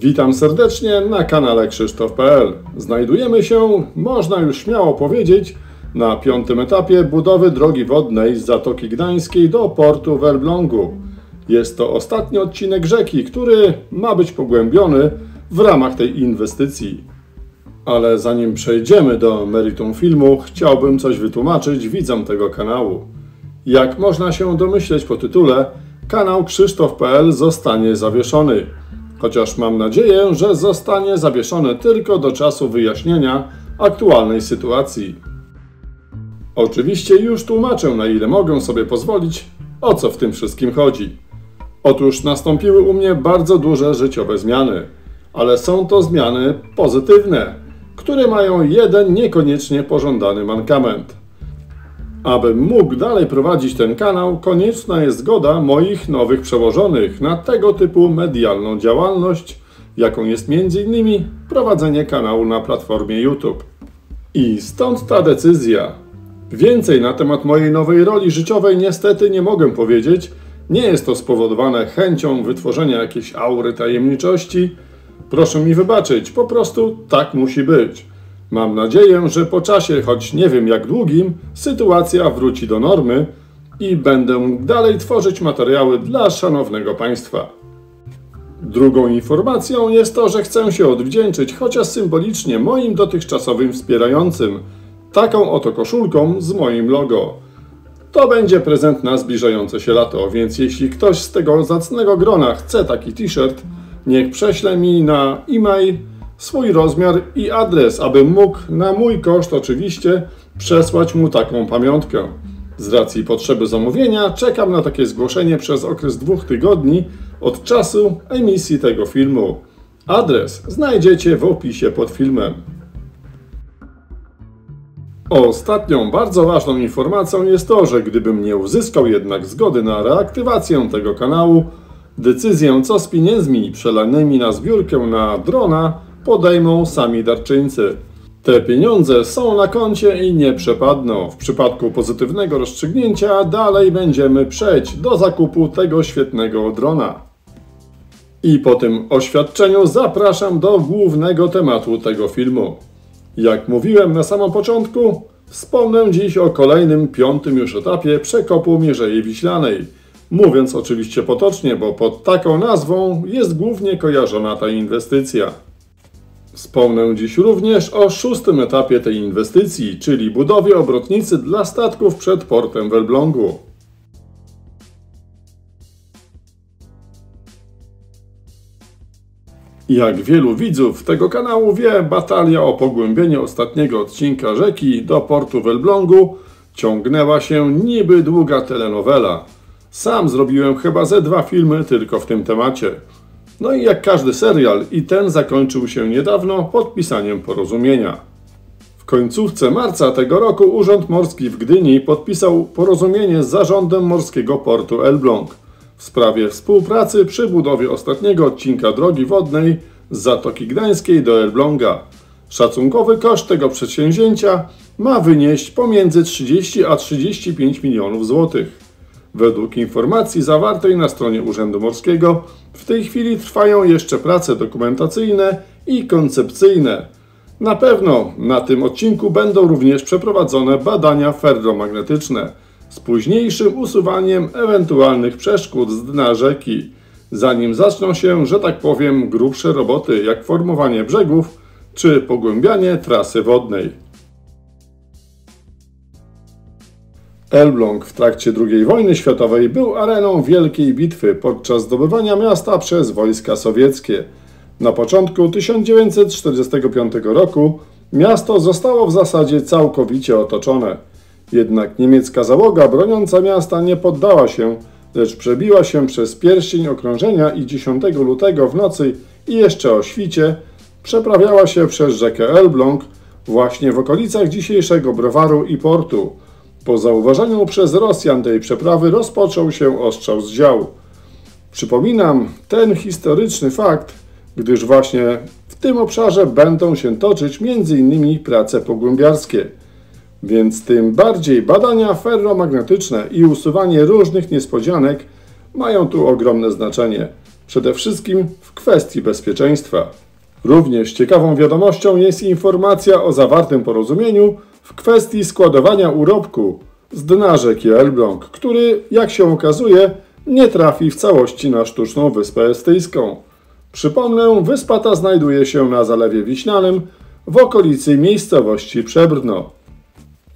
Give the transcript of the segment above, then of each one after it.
Witam serdecznie na kanale Krzysztof.pl. Znajdujemy się, można już śmiało powiedzieć, na piątym etapie budowy drogi wodnej z Zatoki Gdańskiej do portu w Elblągu. Jest to ostatni odcinek rzeki, który ma być pogłębiony w ramach tej inwestycji. Ale zanim przejdziemy do meritum filmu, chciałbym coś wytłumaczyć widzom tego kanału. Jak można się domyśleć po tytule, kanał Krzysztof.pl zostanie zawieszony. Chociaż mam nadzieję, że zostanie zawieszony tylko do czasu wyjaśnienia aktualnej sytuacji. Oczywiście już tłumaczę, na ile mogę sobie pozwolić, o co w tym wszystkim chodzi. Otóż nastąpiły u mnie bardzo duże życiowe zmiany, ale są to zmiany pozytywne, które mają jeden niekoniecznie pożądany mankament. Abym mógł dalej prowadzić ten kanał, konieczna jest zgoda moich nowych przełożonych na tego typu medialną działalność, jaką jest m.in. prowadzenie kanału na platformie YouTube. I stąd ta decyzja. Więcej na temat mojej nowej roli życiowej niestety nie mogę powiedzieć. Nie jest to spowodowane chęcią wytworzenia jakiejś aury tajemniczości. Proszę mi wybaczyć, po prostu tak musi być. Mam nadzieję, że po czasie, choć nie wiem jak długim, sytuacja wróci do normy i będę dalej tworzyć materiały dla szanownego Państwa. Drugą informacją jest to, że chcę się odwdzięczyć, chociaż symbolicznie, moim dotychczasowym wspierającym, taką oto koszulką z moim logo. To będzie prezent na zbliżające się lato, więc jeśli ktoś z tego zacnego grona chce taki t-shirt, niech prześle mi na e-mail swój rozmiar i adres, abym mógł na mój koszt oczywiście przesłać mu taką pamiątkę. Z racji potrzeby zamówienia czekam na takie zgłoszenie przez okres dwóch tygodni od czasu emisji tego filmu. Adres znajdziecie w opisie pod filmem. Ostatnią bardzo ważną informacją jest to, że gdybym nie uzyskał jednak zgody na reaktywację tego kanału, decyzję co z pieniędzmi przelanymi na zbiórkę na drona podejmą sami darczyńcy. Te pieniądze są na koncie i nie przepadną. W przypadku pozytywnego rozstrzygnięcia dalej będziemy przejść do zakupu tego świetnego drona. I po tym oświadczeniu zapraszam do głównego tematu tego filmu. Jak mówiłem na samym początku, wspomnę dziś o kolejnym, piątym już etapie przekopu Mierzei Wiślanej. Mówiąc oczywiście potocznie, bo pod taką nazwą jest głównie kojarzona ta inwestycja. Wspomnę dziś również o szóstym etapie tej inwestycji, czyli budowie obrotnicy dla statków przed portem w Elblągu. Jak wielu widzów tego kanału wie, batalia o pogłębienie ostatniego odcinka rzeki do portu w Elblągu ciągnęła się niby długa telenowela. Sam zrobiłem chyba ze dwa filmy tylko w tym temacie. No i jak każdy serial, i ten zakończył się niedawno podpisaniem porozumienia. W końcówce marca tego roku Urząd Morski w Gdyni podpisał porozumienie z Zarządem Morskiego Portu Elbląg w sprawie współpracy przy budowie ostatniego odcinka drogi wodnej z Zatoki Gdańskiej do Elbląga. Szacunkowy koszt tego przedsięwzięcia ma wynieść pomiędzy 30 a 35 milionów złotych. Według informacji zawartej na stronie Urzędu Morskiego w tej chwili trwają jeszcze prace dokumentacyjne i koncepcyjne. Na pewno na tym odcinku będą również przeprowadzone badania ferromagnetyczne z późniejszym usuwaniem ewentualnych przeszkód z dna rzeki, zanim zaczną się, że tak powiem, grubsze roboty jak formowanie brzegów czy pogłębianie trasy wodnej. Elbląg w trakcie II wojny światowej był areną wielkiej bitwy podczas zdobywania miasta przez wojska sowieckie. Na początku 1945 roku miasto zostało w zasadzie całkowicie otoczone. Jednak niemiecka załoga broniąca miasta nie poddała się, lecz przebiła się przez pierścień okrążenia i 10 lutego w nocy i jeszcze o świcie przeprawiała się przez rzekę Elbląg właśnie w okolicach dzisiejszego browaru i portu. Po zauważeniu przez Rosjan tej przeprawy rozpoczął się ostrzał z działu. Przypominam ten historyczny fakt, gdyż właśnie w tym obszarze będą się toczyć m.in. prace pogłębiarskie. Więc tym bardziej badania ferromagnetyczne i usuwanie różnych niespodzianek mają tu ogromne znaczenie. przede wszystkim w kwestii bezpieczeństwa. Również ciekawą wiadomością jest informacja o zawartym porozumieniu w kwestii składowania urobku z dna rzeki Elbląg, który, jak się okazuje, nie trafi w całości na sztuczną Wyspę Estyjską. Przypomnę, wyspa ta znajduje się na Zalewie Wiśnianym w okolicy miejscowości Przebrno.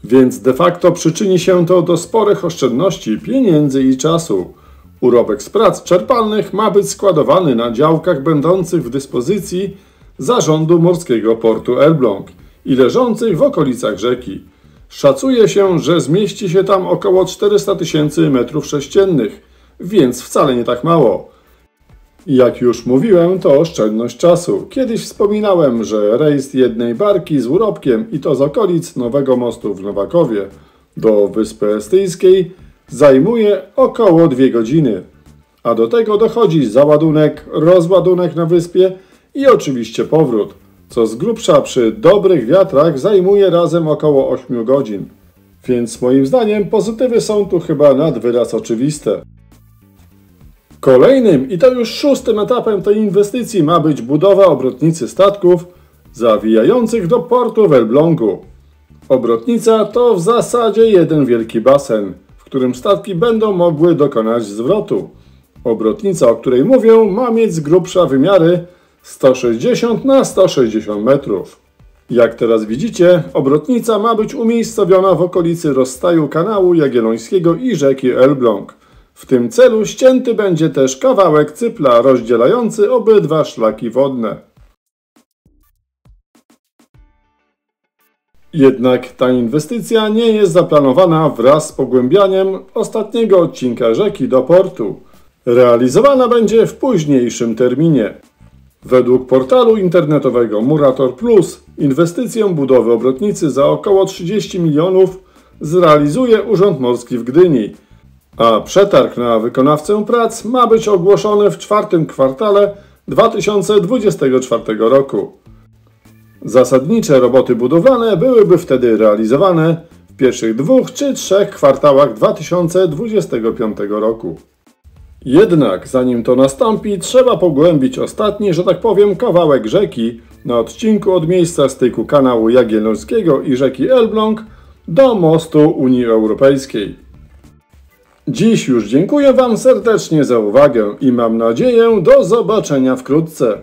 Więc de facto przyczyni się to do sporych oszczędności pieniędzy i czasu. Urobek z prac czerpalnych ma być składowany na działkach będących w dyspozycji Zarządu Morskiego Portu Elbląg i leżących w okolicach rzeki. Szacuje się, że zmieści się tam około 400 tysięcy metrów sześciennych, więc wcale nie tak mało. Jak już mówiłem, to oszczędność czasu. Kiedyś wspominałem, że rejs jednej barki z urobkiem i to z okolic Nowego Mostu w Nowakowie do Wyspy Estyjskiej zajmuje około dwie godziny. A do tego dochodzi załadunek, rozładunek na wyspie i oczywiście powrót, co z grubsza przy dobrych wiatrach zajmuje razem około 8 godzin. Więc moim zdaniem pozytywy są tu chyba nad wyraz oczywiste. Kolejnym i to już szóstym etapem tej inwestycji ma być budowa obrotnicy statków zawijających do portu w Elblągu. Obrotnica to w zasadzie jeden wielki basen, w którym statki będą mogły dokonać zwrotu. Obrotnica, o której mówię, ma mieć z grubsza wymiary 160 na 160 metrów. Jak teraz widzicie, obrotnica ma być umiejscowiona w okolicy rozstaju kanału Jagiellońskiego i rzeki Elbląg. W tym celu ścięty będzie też kawałek cypla rozdzielający obydwa szlaki wodne. Jednak ta inwestycja nie jest zaplanowana wraz z pogłębianiem ostatniego odcinka rzeki do portu. Realizowana będzie w późniejszym terminie. Według portalu internetowego Murator Plus inwestycję budowy obrotnicy za około 30 milionów zrealizuje Urząd Morski w Gdyni, a przetarg na wykonawcę prac ma być ogłoszony w czwartym kwartale 2024 roku. Zasadnicze roboty budowlane byłyby wtedy realizowane w pierwszych dwóch czy trzech kwartałach 2025 roku. Jednak zanim to nastąpi, trzeba pogłębić ostatni, że tak powiem, kawałek rzeki na odcinku od miejsca styku kanału Jagiellońskiego i rzeki Elbląg do mostu Unii Europejskiej. Dziś już dziękuję Wam serdecznie za uwagę i mam nadzieję do zobaczenia wkrótce.